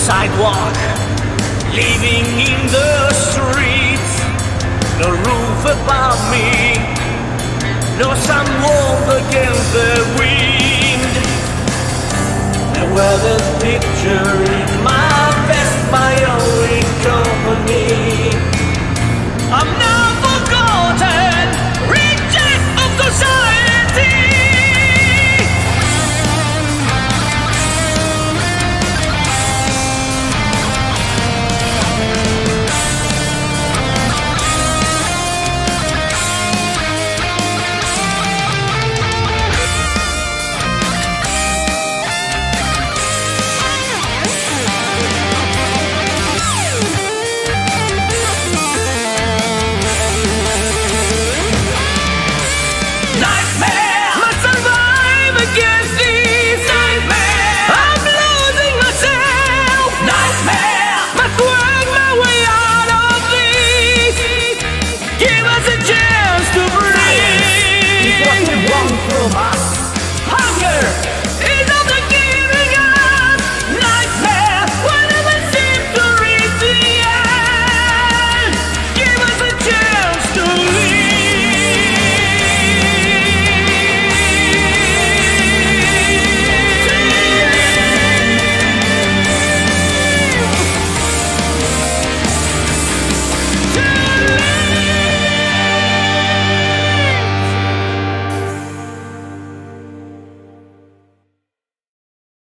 sidewalk, living in the streets, No roof above me, no sun warmth against the wind. The weather's picture in my best, my.